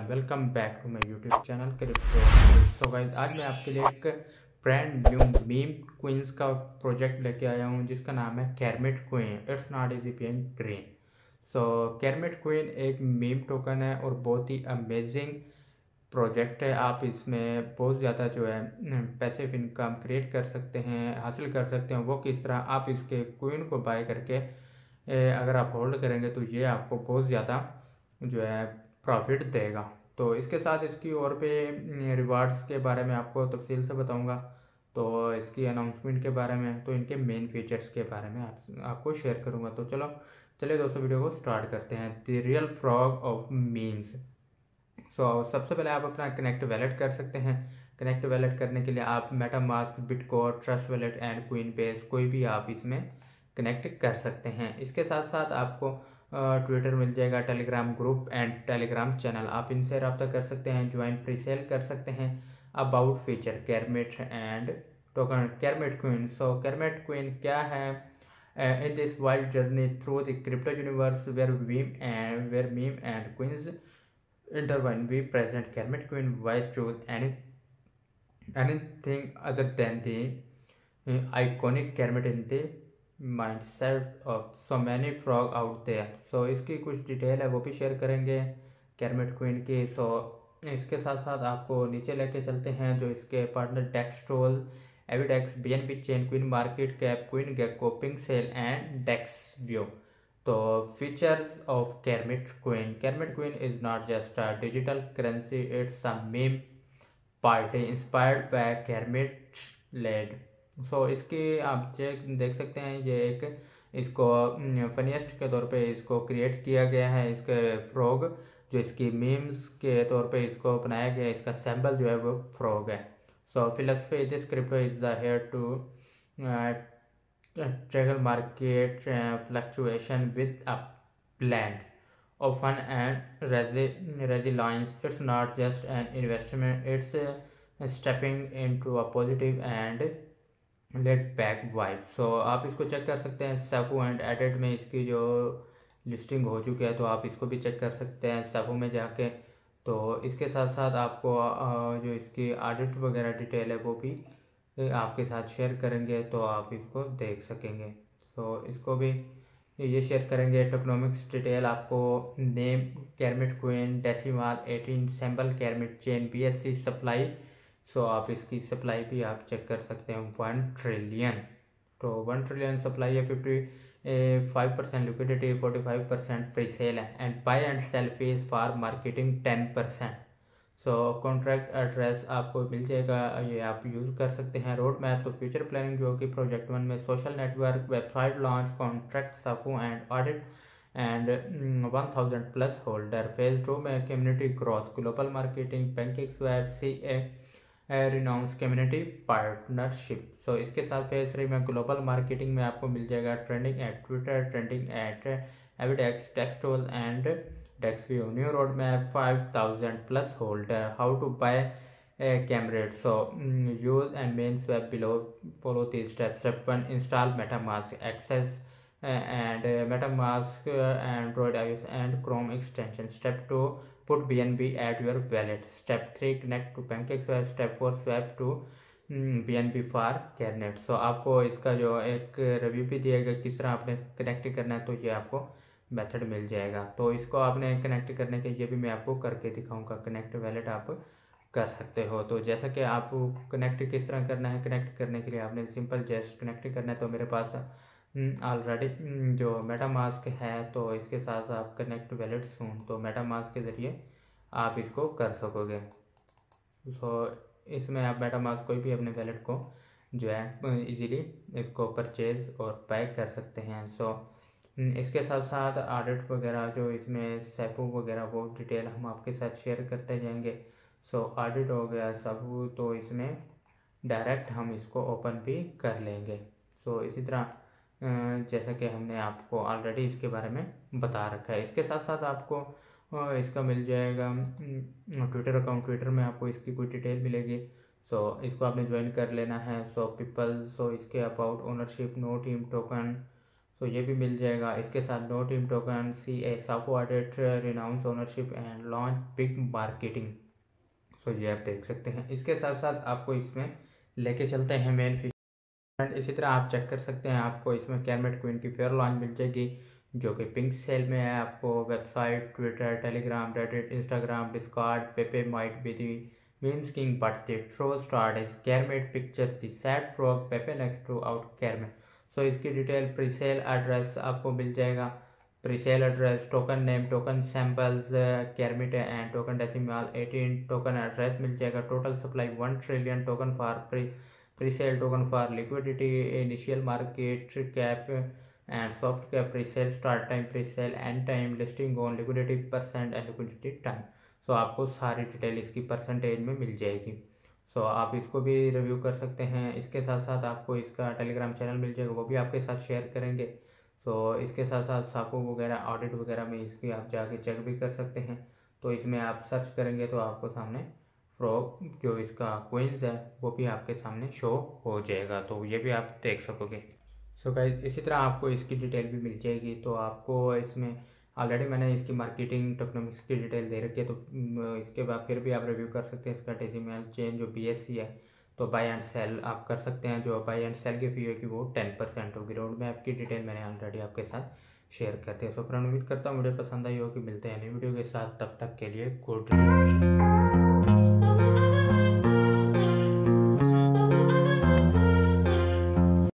And welcome back to my YouTube channel crypto so guys आज मैं आपके लिए एक ब्रांड न्यू मीम क्वींस का प्रोजेक्ट लेके आया हूँ, जिसका नाम है Kermit coin it's not easy being green so Kermit coin एक मीम टोकन है और बहुत ही अमेजिंग प्रोजेक्ट है। आप इसमें बहुत ज़्यादा जो है पैसिव इनकम क्रिएट कर सकते हैं, हासिल कर सकते हैं। वो किस तरह आप इसके क्वीन को बाय करके अगर आप होल्ड करेंगे तो ये आपको बहुत ज़्यादा जो है प्रॉफिट देगा। तो इसके साथ इसकी और भी रिवार्ड्स के बारे में आपको तफसील से बताऊँगा। तो इसकी अनाउंसमेंट के बारे में तो इनके मेन फीचर्स के बारे में आप, आपको शेयर करूँगा। तो चलो चलिए दोस्तों वीडियो को स्टार्ट करते हैं। The real frog of memes so सबसे पहले आप अपना कनेक्ट वैलेट कर सकते हैं। कनेक्ट वैलेट करने के लिए आप MetaMask bitcore Trust Wallet and Coinbase कोई भी आप इसमें कनेक्ट कर सकते हैं। इसके साथ साथ आपको ट्विटर मिल जाएगा Telegram group and Telegram channel आप इनसे रब्ता कर सकते हैं ज्वाइन प्री सेल कर सकते हैं। About feature Kermit and token Kermit coin so Kermit coin क्या है? In this wild journey through the crypto universe where memes and where meme and coins intertwine we present kermit queen why choose any anything other than the uh, iconic kermit in the mindset of so many frog out there so इसकी कुछ detail है वो भी share करेंगे कैरमेट coin की. सो so, इसके साथ साथ आपको नीचे लेके चलते हैं जो इसके partner DEXTools avidex B N B chain coin market cap coin gecko sale and dex view तो features of Kermit coin Kermit coin is not just a digital currency it's a meme party inspired by Kermit led so इसकी आप check देख सकते हैं ये एक इसको funniest के तौर पे इसको क्रिएट किया गया है इसके फ्रॉग जो इसकी मीम्स के तौर पे इसको बनाया गया है इसका सैम्बल जो है वो फ्रॉग है। So philosophy this crypto is the here to tackle market fluctuation with a plan of fun and resilience. It's not just an investment it's uh, stepping into a laid back vibe so आप इसको check कर सकते हैं सेफो and edit में इसकी जो listing हो चुकी है तो आप इसको भी चेक कर सकते हैं सेफो में जाके। तो इसके साथ साथ आपको जो इसकी ऑडिट वगैरह डिटेल है, वो भी आपके साथ शेयर करेंगे तो आप इसको देख सकेंगे। तो इसको भी ये शेयर करेंगे। टोकनोमिक्स डिटेल आपको name Kermit coin decimal eighteen symbol Kermit chain B supply so आप इसकी सप्लाई भी आप चेक कर सकते हैं वन ट्रिलियन तो वन ट्रिलियन सप्लाई है fifty five percent liquidity forty five percent presale है. And buy and sale fees for marketing ten percent so contract address आपको मिल जाएगा, ये आप यूज़ कर सकते हैं. रोड मैप तो फ्यूचर प्लानिंग जो कि प्रोजेक्ट वन में social network website launch contract SAFU and audit and one thousand plus holder phase two में community growth global marketing banking web C A renounce community partnership so इसके साथ phase three में global marketing में आपको मिल जाएगा trending at Twitter trending at avidex dextools and dexview new road में five thousand plus holder how to buy Kermit so use and means web below follow the step step one install MetaMask access and MetaMask, Android, iOS, and Chrome extension. Step 2 put bnb at your wallet. Step 3 connect to pancakeswap step 4 swap to bnb for Kermit so आपको इसका जो एक review भी दिएगा किस तरह आपने connect करना है तो ये आपको मेथड मिल जाएगा। तो इसको आपने कनेक्ट करने के ये भी मैं आपको करके दिखाऊँगा। कनेक्ट वैलेट आप कर सकते हो। तो जैसा कि आपको कनेक्ट किस तरह करना है कनेक्ट करने के लिए आपने सिंपल जस्ट कनेक्ट करना है तो मेरे पास ऑलरेडी हम्म, हम्म, जो मेटा मास्क है तो इसके साथ आप कनेक्ट वैलेट सून तो मेटा मास्क के ज़रिए आप इसको कर सकोगे। सो इसमें आप मेटा मास्क कोई भी अपने वैलेट को जो है इजीली इसको परचेज और पैक कर सकते हैं। सो हम्म, इसके साथ साथ ऑडिट वगैरह जो इसमें सेफू वगैरह वो डिटेल हम आपके साथ शेयर करते जाएँगे। सो ऑडिट हो गया सब तो इसमें डायरेक्ट हम इसको ओपन भी कर लेंगे। सो इसी तरह जैसा कि हमने आपको ऑलरेडी इसके बारे में बता रखा है। इसके साथ साथ आपको इसका मिल जाएगा ट्विटर अकाउंट ट्विटर में आपको इसकी कोई डिटेल मिलेगी। सो इसको आपने ज्वाइन कर लेना है। सो पीपल सो इसके about ownership no team token so ये भी मिल जाएगा। इसके साथ no team token C A supported renounce ownership and launch big marketing so ये आप देख सकते हैं। इसके साथ साथ आपको इसमें लेके चलते हैं मेन फीचर इसी तरह आप चेक कर सकते हैं, आपको इसमें कैरमेट क्वीन की फेयर लॉन्च मिल जाएगी, जो कि पिंक सेल में है आपको website Twitter Telegram Reddit Instagram Discord Pepe might be the memes king but the true start is Kermit pictures the sad frog Pepe next to out Kermit so इसकी detail presale address आपको मिल जाएगा। Presale address token name token samples Kermit and token decimal 18 token address मिल जाएगा। Total supply one trillion token for pre presale token for liquidity initial market cap and soft cap presale start time presale end time listing on liquidity percent and liquidity time so आपको सारी detail इसकी percentage में मिल जाएगी। सो so, आप इसको भी review कर सकते हैं। इसके साथ साथ आपको इसका टेलीग्राम चैनल मिल जाएगा वो भी आपके साथ शेयर करेंगे। सो इसके साथ साथ सापो वगैरह ऑडिट वगैरह में इसकी आप जाके चेक भी कर सकते हैं। तो इसमें आप सर्च करेंगे तो आपको सामने फ्रॉक जो इसका कोइंस है, वो भी आपके सामने शो हो जाएगा। तो ये भी आप देख सकोगे। सो so गाइज़ इसी तरह आपको इसकी डिटेल भी मिल जाएगी। तो आपको इसमें ऑलरेडी मैंने इसकी मार्केटिंग टेक्नोमिक्स की डिटेल दे रखी है। तो इसके बाद फिर भी आप रिव्यू कर सकते हैं। इसका डेसिमल चेन जो बीएससी है तो बाई एंड सेल आप कर सकते हैं। जो बाई एंड सेल की फ़ी होगी, वो टेन परसेंट होगी। रोड में आपकी डिटेल मैंने ऑलरेडी आपके साथ शेयर करते हैं। सो फ्रेंड उम्मीद करता हूँ वीडियो पसंद आई होगी। मिलते हैं नई वीडियो के साथ। तब तक के लिए गुड